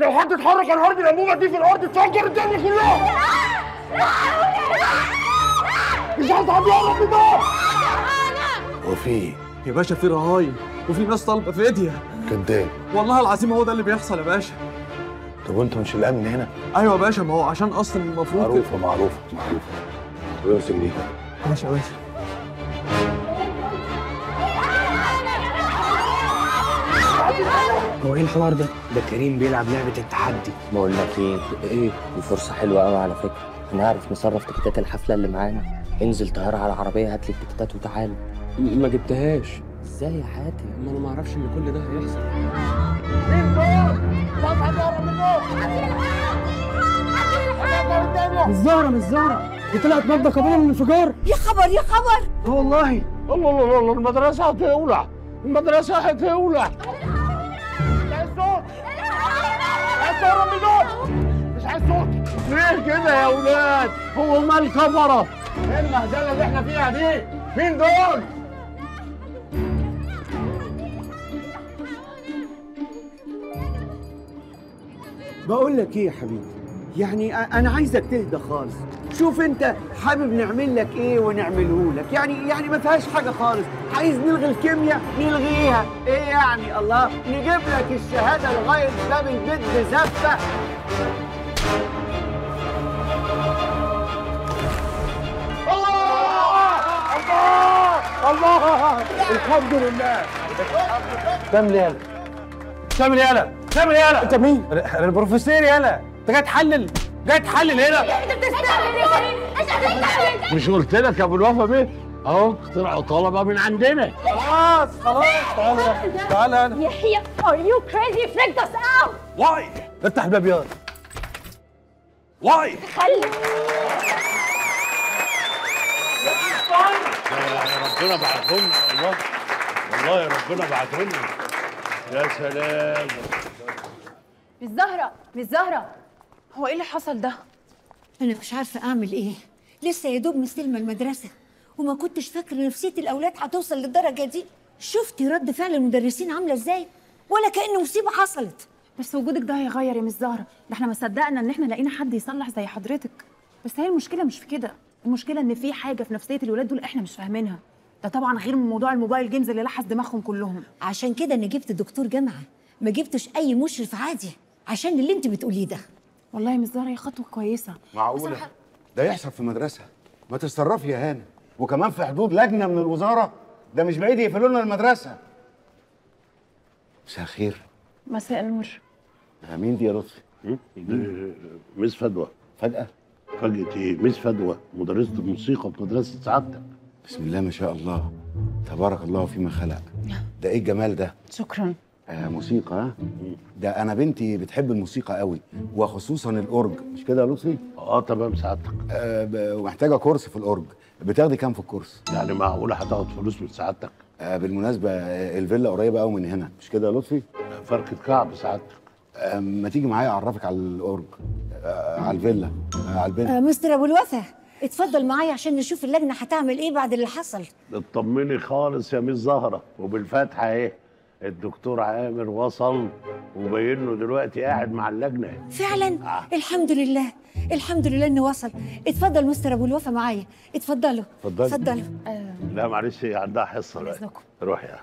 لو حد اتحرك أنا هرمي الانبوبه دي في الأرض تفجر الدنيا كلها. مش عايز حد يقرب من ده. هو في إيه؟ يا باشا في رهاين وفي ناس طالبة في إيديها. كداب والله العظيم هو ده اللي بيحصل يا باشا. طب وانت مش الأمن هنا؟ أيوه يا باشا ما هو عشان أصلا المفروض معروفة معروفة معروفة. ويمسك دي ماشي يا باشا. هو إيه الحوار ده؟ ده كريم بيلعب لعبة التحدي. بقول لك إيه؟ إيه؟ دي فرصة حلوة قوي على فكرة. هنعرف نصرف تيكيتات الحفلة اللي معانا. انزل طيارة على العربية هات لي التيكيتات وتعالى ما جبتهاش. إزاي يا حاتم؟ ما أنا ما أعرفش إن كل ده هيحصل. مين دول؟ مش عايز حد يقرب من دول مش زهرة مش زهرة دي طلعت مادة قابلة للانفجار يا خبر يا خبر. آه والله الله الله الله المدرسة هتولع. المدرسة هتولع. صوت. ليه كده يا ولاد؟ هو مال كفرة. إيه المهزلة اللي إحنا فيها دي؟ مين دول؟ بقول لك إيه يا حبيبي؟ يعني أنا عايزك تهدى خالص. شوف أنت حابب نعمل لك إيه ونعمله لك. يعني يعني ما فيهاش حاجة خالص. عايز نلغي الكيمياء؟ نلغيها. إيه يعني؟ الله نجيب لك الشهادة لغاية باب البيت بزفة. الله الحمد لله تعمل إيه يالا؟ إيه يالا؟ إيه يالا؟ انت مين؟ أنا البروفيسور يالا انت جاي تحلل جاي تحلل هنا انت بتستهبل يا كريم مش قلت لك يا ابو الوفا بيه اهو طلعوا طلبه من عندنا خلاص خلاص تعالى أنا يحيى are you crazy freaked us out واي افتح الباب يلا واي خلي ربنا بعتهم. والله والله ربنا بعتهم. يا سلام. مش زهرة مش زهرة. هو إيه اللي حصل ده؟ أنا مش عارفة أعمل إيه. لسه يا دوب مستلمة المدرسة. وما كنتش فاكرة نفسية الأولاد هتوصل للدرجة دي. شفتي رد فعل المدرسين عاملة إزاي؟ ولا كأن مصيبة حصلت. بس وجودك ده هيغير يا مس زهرة. ده إحنا ما صدقنا ان إحنا لقينا حد يصلح زي حضرتك. بس هي المشكلة مش في كده. المشكلة ان في حاجة في نفسية الولاد دول إحنا مش فاهمينها. ده طبعا غير من موضوع الموبايل جيمز اللي لحس دماغهم كلهم. عشان كده أنا جبت دكتور جامعة. ما جبتش اي مشرف عادي. عشان اللي انت بتقوليه ده. والله يا مس زهرة هي خطوة كويسة. معقولة؟ ده يحصل في مدرسة. ما تتصرفي يا هانم. وكمان في حدود لجنة من الوزارة. ده مش بعيد يقفلوا لنا المدرسة. مساء الخير. مساء النور. مين دي يا لطفي؟ مس فدوى فجأة؟ فجأة إيه؟ مس فدوى مدرسة الموسيقى في مدرسة سعادتك بسم الله ما شاء الله. تبارك الله فيما خلق. ده إيه الجمال ده؟ شكرا. آه موسيقى ها؟ ده أنا بنتي بتحب الموسيقى قوي وخصوصا الأورج. مش كده يا لطفي؟ آه تمام سعادتك. آه ومحتاجه كورس في الأورج. بتاخدي كام في الكورس؟ يعني معقولة هتاخد فلوس من سعادتك؟ آه بالمناسبة آه، الفيلا قريبة قوي من هنا. مش كده يا لطفي؟ فركة كعب سعادتك. آه ما تيجي معايا أعرفك على الأورج آه على الفيلا آه على البنت آه مستر أبو الوفا اتفضل معايا عشان نشوف اللجنة هتعمل إيه بعد اللي حصل. اطمني خالص يا مس زهرة. وبالفاتحة إيه؟ الدكتور عامر وصل وبين له دلوقتي قاعد مع اللجنة. فعلا؟ الحمد لله الحمد لله إنه وصل. اتفضل مستر أبو الوفا معايا. اتفضلوا. اتفضلي. اتفضلوا. لا معلش عندها حصة دلوقتي إذنكم. روح يا.